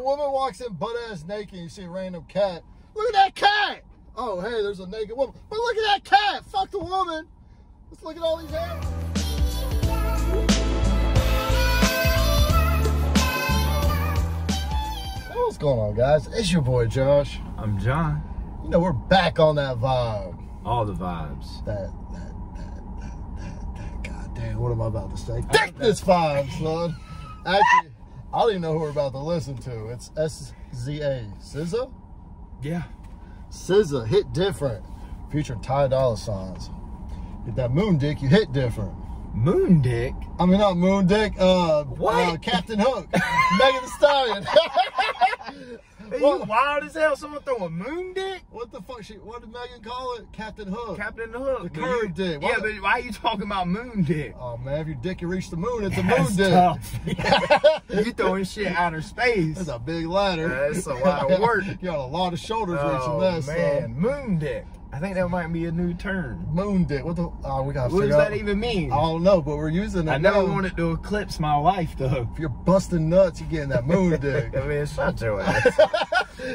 A woman walks in butt ass naked and you see a random cat. Look at that cat! Oh, hey, there's a naked woman. But look at that cat! Fuck the woman! Let's look at all these animals. What's going on, guys? It's your boy Josh. I'm John. You know, we're back on that vibe. All the vibes. That, that, that, that, that, that. God damn, what am I about to say? Thickness vibe, son. Actually, I don't even know who we're about to listen to. It's SZA. SZA? Yeah. SZA, hit different. Featuring Ty Dolla Signs. Get that moon dick, you hit different. Moon dick. I mean, not moon dick, uh, What? uh Captain Hook. Megan Thee Stallion. Are you wild as hell? Someone throw a moon dick? what the fuck? She, what did Megan call it? Captain Hook. Captain Hook. The you- dick. Yeah, What? but why are you talking about moon dick? oh man, if your dick can reach the moon, it's a moon dick. you throwing shit outer space. That's a big ladder. That's a lot of work. you got a lot of shoulders oh, reaching that man, stuff. moon dick. I think that might be a new term. Moon dick. What the? Oh, we got to What does figure that even mean? I don't know, but we're using it. I never now. wanted to eclipse my wife though. If you're busting nuts, you're getting that moon dick. I mean, shut your ass.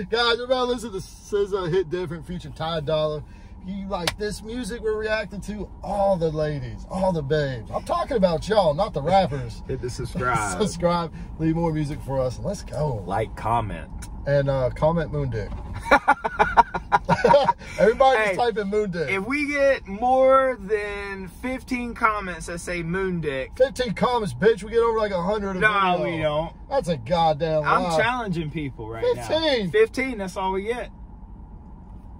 Guys, we're about to listen to SZA Hit Different featuring Ty Dolla. You like this music we're reacting to? All the ladies, all the babes. I'm talking about y'all, not the rappers. Hit the subscribe. Subscribe, leave more music for us, and let's go. like, comment. And uh, comment Moon Dick. Everybody Hey, just type in Moon Dick. If we get more than 15 comments that say moon dick, 15 comments, bitch. We get over like 100 a no, we don't. That's a goddamn lie. I'm challenging people right 15. now. 15, 15, that's all we get.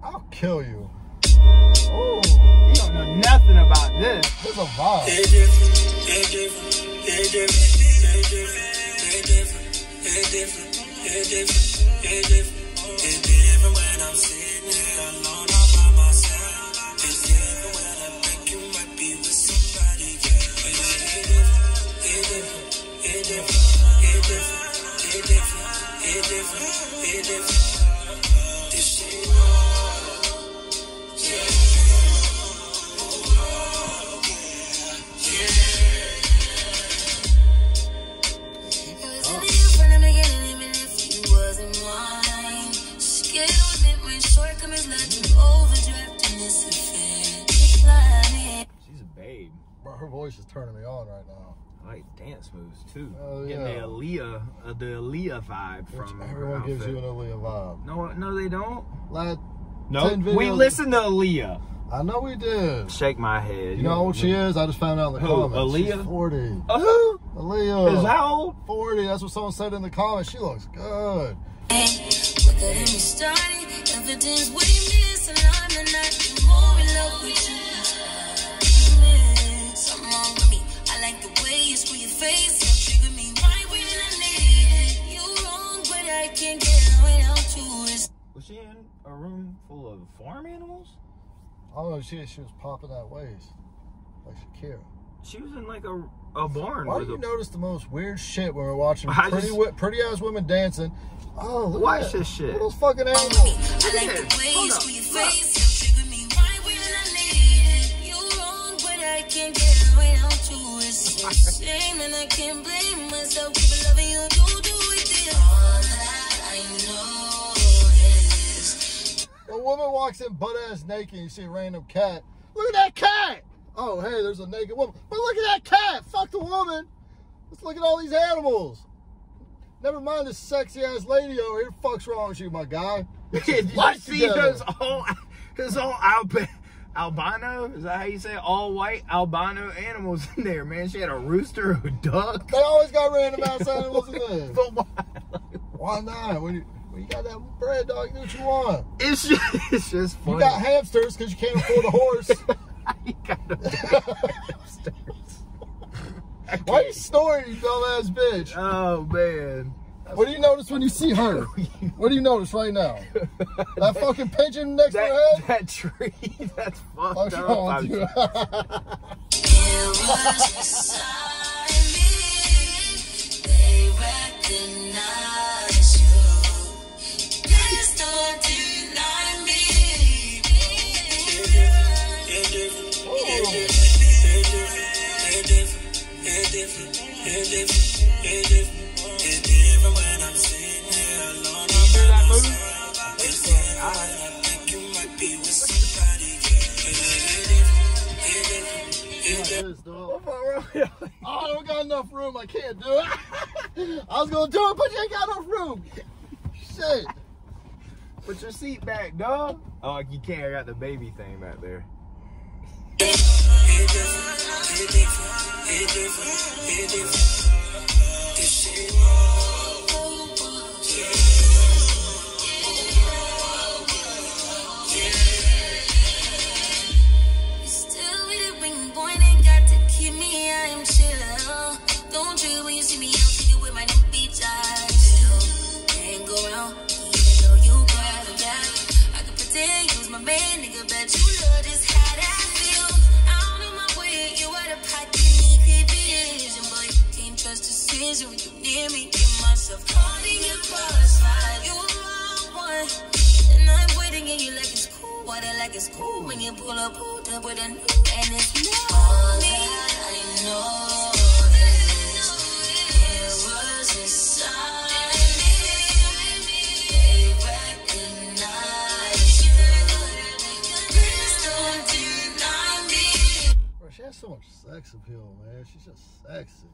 I'll kill you. Ooh, you don't know nothing about this. There's a vibe. Hit different, hit different, hit different, hit different, hit different. Hit different hit turning me on right now. I like dance moves too. Oh, Getting yeah. the Aaliyah, uh, the Aaliyah vibe Which from her everyone gives you an Aaliyah vibe. No, no, they don't. Lad, No, 10 we listen to Aaliyah. I know we did. Shake my head. You know how old she is? I just found out in the Who, comments. Aaliyah? She's 40. Uh, who? Aaliyah. Is how old? 40. That's what someone said in the comments. She looks good. What a room full of farm animals? Oh don't. She, she was popping that waist. Like Shakira. She was in like a a barn Why with do you a. notice the most weird shit when we're watching I pretty, just- pretty ass women dancing? Oh, look Watch at that. this shit. Look at those fucking I animals. like the way you Hold your face and trigger me right when I need it. You wrong, but I can't get without you. It's a shame and I can't blame myself. Keep loving you, you do it. All that I know is A woman walks in butt ass naked and you see a random cat. Look at that cat! Oh, hey, there's a naked woman. But look at that cat! Fuck the woman! Let's look at all these animals. Never mind this sexy ass lady over here. Fuck's wrong with you, my guy? Did you see together. those all those all albi- albino? Is that how you say it? all white albino animals in there, man? She had a rooster, a duck. They always got random ass animals in there. But why? Why not? When you, when you got that bread, dog, do what you want. It's just, it's just funny. You got hamsters because you can't afford a horse. You got a- Why you snoring, you dumbass bitch? Oh man. What do you notice when you see her? What do you notice right now? That fucking pigeon next to her That, head? that tree, that's oh, fucked What's up. Oh, I don't got enough room. I can't do it. I was gonna do it, but you ain't got enough room. Shit. Put your seat back, dog. Oh, you can't. I got the baby thing back there. Still trust when you near me. Get myself caught in your crossfire. You a one. And I'm waiting and you like it's cool. What I like is cool when you pull up, pulled up with a new and it's not all that I know. It was inside me. They recognize you. Please don't deny me. Bro, she has so much sex appeal, man. She's just sexy.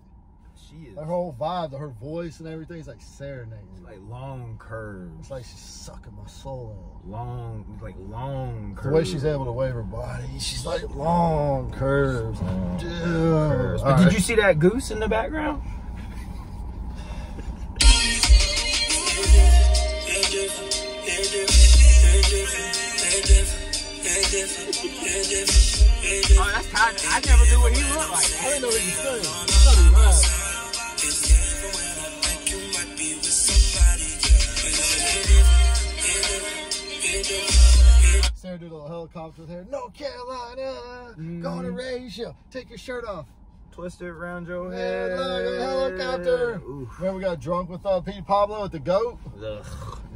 She is Her whole vibe, her voice and everything is like serenading. like long curves. It's like she's sucking my soul long, like long curves. The way she's able to wave her body, she's like long curves. Dude. Curves. All did right. you see that goose in the background? Oh, that's Ty. I never knew what he looked like. I didn't know he could sing. I thought Sarah did a little helicopter with her. North Carolina, gonna raise you. Take your shirt off. Twist it around your Yeah, head. look, a helicopter. Oof. Remember we got drunk with uh, Pete Pablo at the GOAT? Ugh.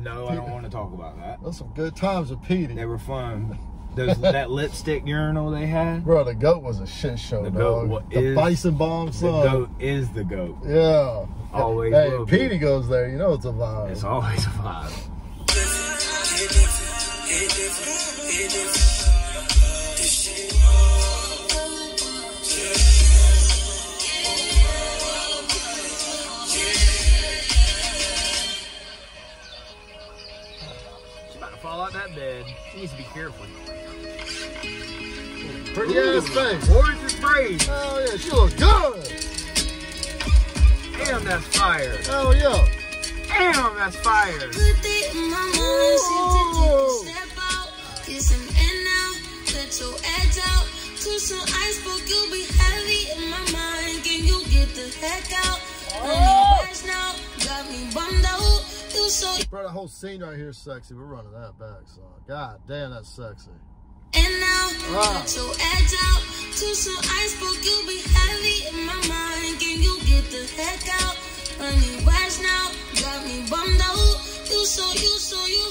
No, I don't want to talk about that. Those some good times with Petey. They were fun. Those, that lipstick urinal they had. Bro, the GOAT was a shit show, The dog. GOAT wa- the is- Bison Bomb The goat is the goat. Yeah. Always Hey, will be. Goes there, you know it's a vibe. It's always a vibe. She's about to fall out that bed. She needs to be careful. Pretty ass face. Gorgeous praise. Oh yeah, she looks good. Damn, that's fire. Oh yeah. Damn, that's fire. Put it in my mind, Oh. Get some in now, let your edge out. To some iceberg, you'll be heavy in my mind. Can you get the heck out? Oh. Now, got me bummed out. You so Bro, that whole scene right here is sexy. We're running that back, son. God damn, that's sexy. in now, Ah. let your edge out. To some iceberg, you'll be heavy in my mind. Can you get the heck out? Running west now, got me bummed out. You so, you so, you,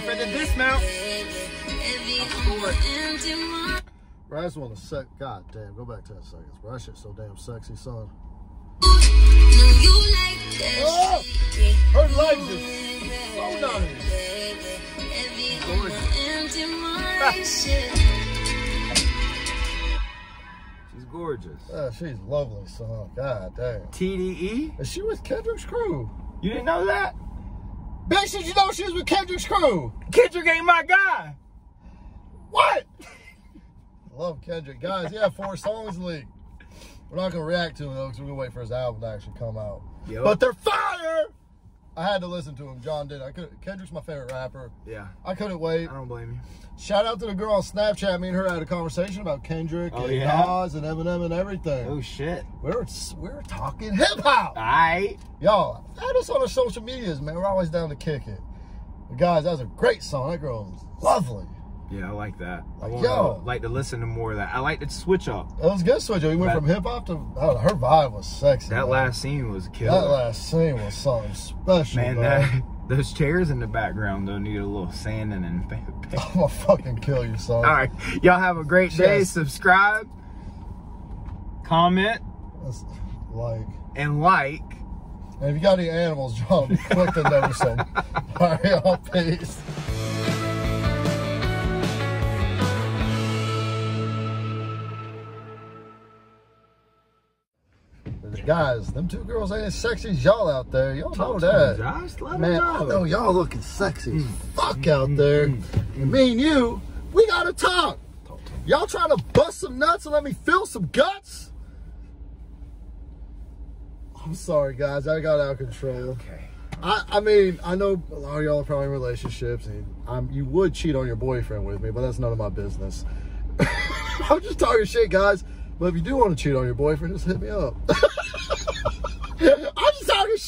good. For the dismount. I'm on my empty mind. Bro, I just want to sec. God damn, go back 10 seconds, bro. That shit's so damn sexy, son. Know you like that Oh! Her legs is so nice. Heavy on my empty mind. Shit. She's gorgeous. gorgeous. Uh, she's lovely, son. God damn. TDE? Is she with Kendrick's crew? You didn't know that? Bitch, did you know she was with Kendrick's crew? Kendrick ain't my guy. What? I love Kendrick. Guys, yeah, four songs leaked. We're not going to react to them, though, because we're going to wait for his album to actually come out. Yup. But they're fire! I had to listen to him. John did. I could. Kendrick's my favorite rapper. Yeah, I couldn't wait. I don't blame you. Shout out to the girl on Snapchat. Me and her had a conversation about Kendrick Oh, and yeah? Nas and Eminem and everything. Oh shit. We were we were talking hip hop. Alright. Y'all, add us on our social medias, man. We're always down to kick it. But guys, that was a great song. That girl is lovely. Yeah, I like that. I Like, want yo. to like to listen to more of that. I like to switch up. That was good, Switch. Up. We went That- from hip hop to oh, her vibe was sexy. That man. last scene was killer. that last scene was something special, Man, man. that, those chairs in the background though need a little sanding and. I'm gonna fucking kill you, son. All right, y'all have a great day. Subscribe, comment, That's like, and like. and if you got any animals, John, click the notice them. All right, y'all, peace. Guys, them two girls ain't as sexy as y'all out there. Y'all know that. Josh, let Man, I know. y'all looking sexy as fuck out there. And me and you, we gotta talk. Y'all trying to bust some nuts and let me feel some guts? I'm sorry, guys. I got out of control. Okay. I, I mean, I know a lot of y'all are probably in relationships, and um, you would cheat on your boyfriend with me, but that's none of my business. I'm just talking shit, guys. But if you do want to cheat on your boyfriend, just hit me up.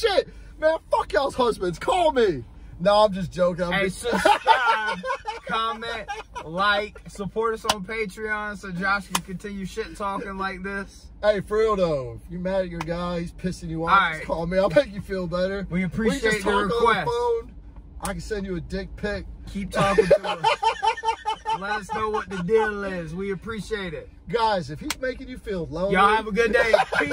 I'm just talking shit, man. Fuck y'all's husbands. Call me. No, I'm just joking. I'm Hey, just- subscribe, comment, like, support us on Patreon so Josh can continue shit talking like this. hey, for real though, if you're mad at your guy, he's pissing you off. All Just call me. I'll make you feel better. We appreciate we just the request. phone. I can send you a dick pic. Keep talking to us. Let us know what the deal is. We appreciate it. Guys, if he's making you feel lonely, Y'all have a good day. Peace.